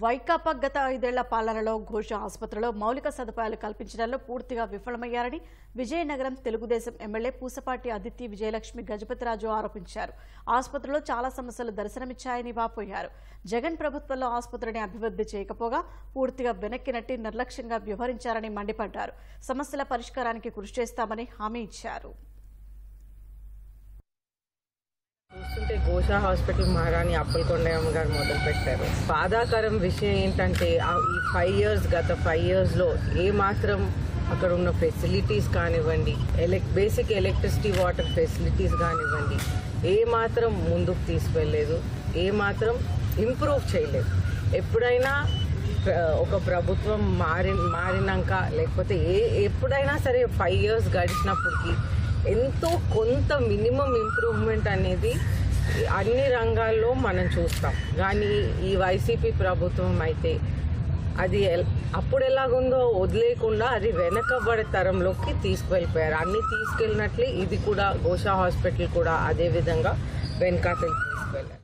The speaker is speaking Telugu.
వైకాపా గత ఐదేళ్ళ పాలనలో ఘోష ఆసుపత్రిలో మౌలిక సదుపాయాలు కల్పించడంలో పూర్తిగా విఫలమయ్యారని విజయనగరం తెలుగుదేశం ఎమ్మెల్యే పూసపాటి అదితి విజయలక్ష్మి గజపతిరాజు ఆరోపించారు. ఆసుపత్రిలో చాలా సమస్యలు దర్శనమిచ్చాయని వాపోయారు. జగన్ ప్రభుత్వంలో ఆసుపత్రిని అభివృద్ధి చేయకపోగా పూర్తిగా వెనక్కి నట్టి నిర్లక్ష్యంగా వ్యవహరించారని మండిపడ్డారు. సమస్యల పరిష్కారానికి కృషి చేస్తామని హామీ ఇచ్చారు. చూస్తుంటే గోషా హాస్పిటల్ మహారాణి అప్పలకొండయ్యమ్మ గారు మొదలుపెట్టారు. బాధాకరం విషయం ఏంటంటే ఈ ఫైవ్ ఇయర్స్ గత ఫైవ్ ఇయర్స్లో ఏ మాత్రం అక్కడ ఉన్న ఫెసిలిటీస్ కానివ్వండి ఎలక్ బేసిక్ ఎలక్ట్రిసిటీ వాటర్ ఫెసిలిటీస్ కానివ్వండి ఏ మాత్రం ముందుకు తీసుకెళ్ళలేదు ఏ మాత్రం ఇంప్రూవ్ చేయలేదు. ఎప్పుడైనా ఒక ప్రభుత్వం మారి మారినాక లేకపోతే ఏ ఎప్పుడైనా సరే ఫైవ్ ఇయర్స్ గడిచినప్పటికీ ఎంతో కొంత మినిమం ఇంప్రూవ్మెంట్ అనేది అన్ని రంగాల్లో మనం చూస్తాం. కానీ ఈ వైసీపీ ప్రభుత్వం అయితే అది అప్పుడు ఎలాగుందో వదిలేకుండా అది వెనకబడే తరంలోకి తీసుకువెళ్ళిపోయారు అన్ని తీసుకెళ్ళినట్లే ఇది కూడా గోషా హాస్పిటల్ కూడా అదే విధంగా వెనకాతలు తీసుకువెళ్ళారు